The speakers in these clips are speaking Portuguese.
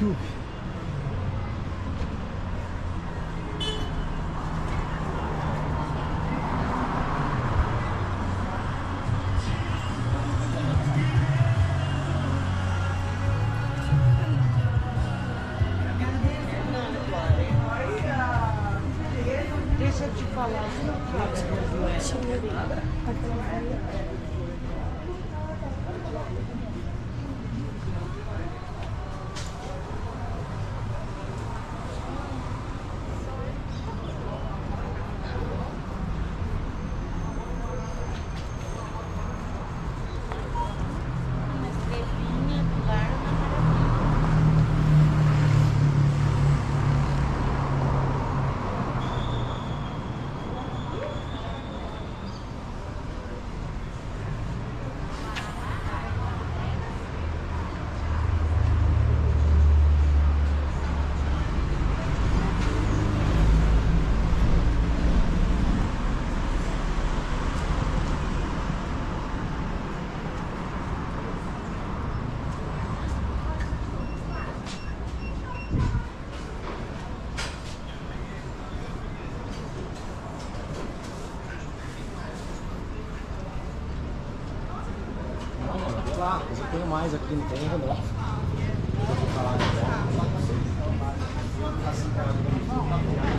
YouTube. Deixa eu te falar. Uma Eu tenho mais aqui, não tem nem não. Eu vou falar agora.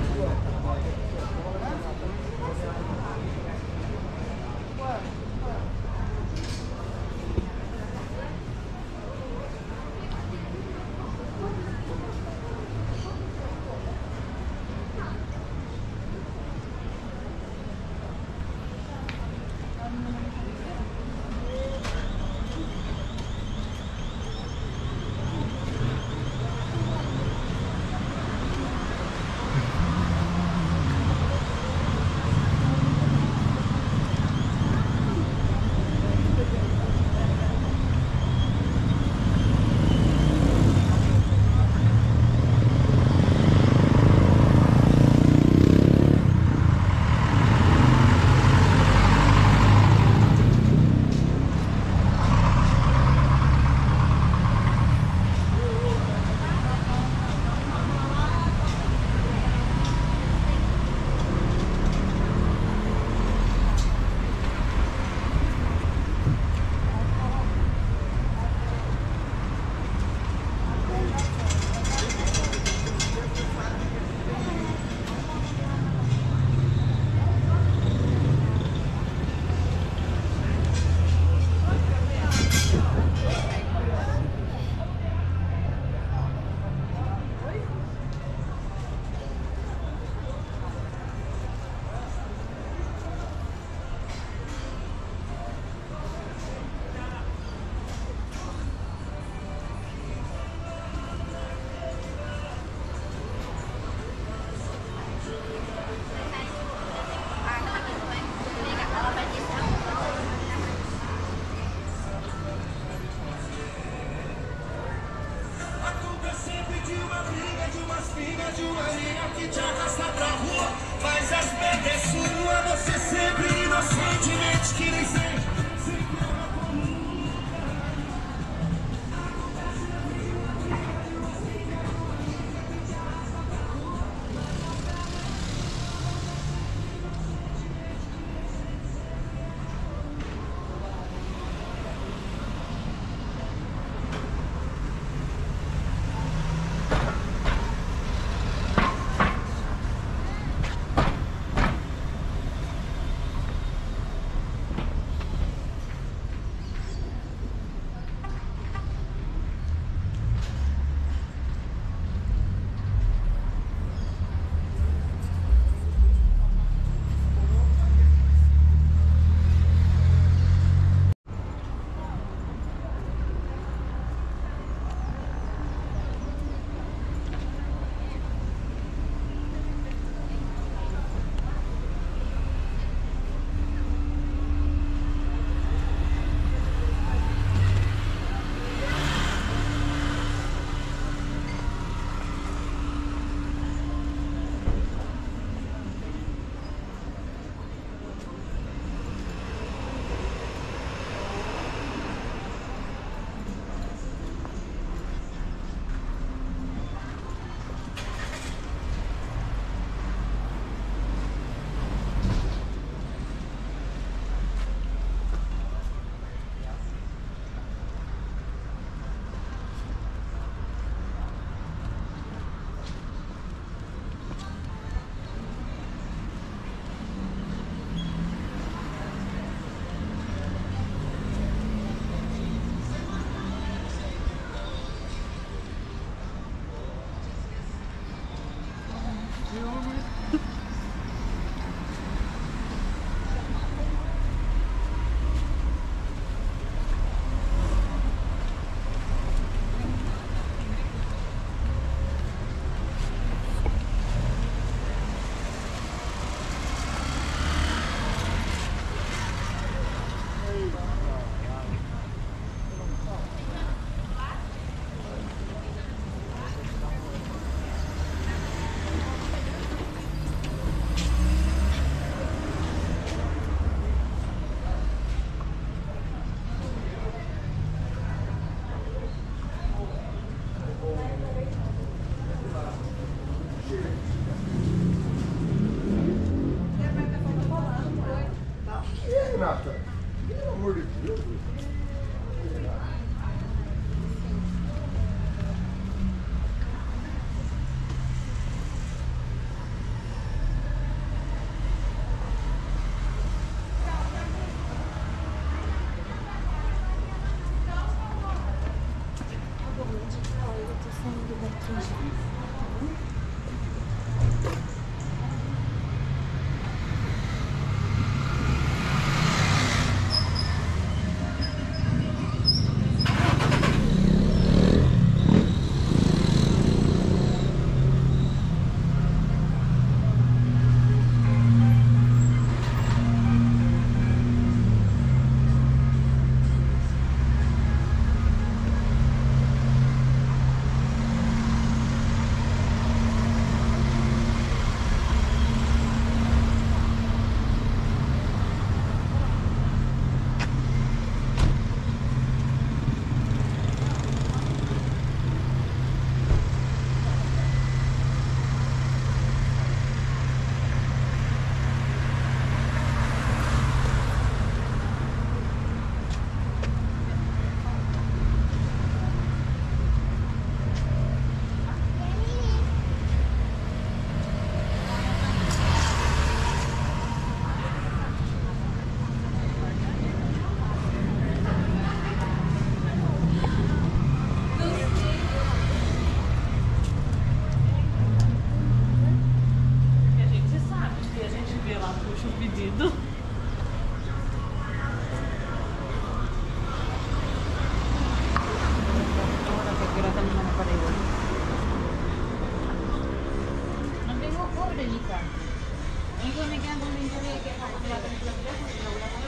Ini gue megang gue minta deh, kayak apa-apa, apa-apa, apa-apa, apa-apa,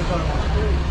出たら。うん